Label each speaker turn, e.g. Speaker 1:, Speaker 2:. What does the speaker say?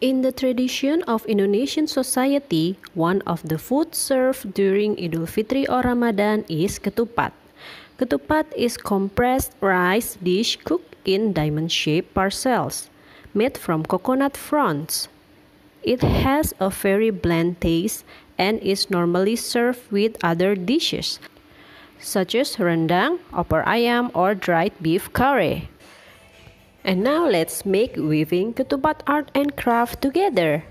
Speaker 1: In the tradition of Indonesian society, one of the foods served during Idul Fitri or Ramadan is ketupat. Ketupat is compressed rice dish cooked in diamond-shaped parcels, made from coconut fronds. It has a very bland taste and is normally served with other dishes, such as rendang, opor ayam, or dried beef curry. And now let's make weaving ketupat art and craft together.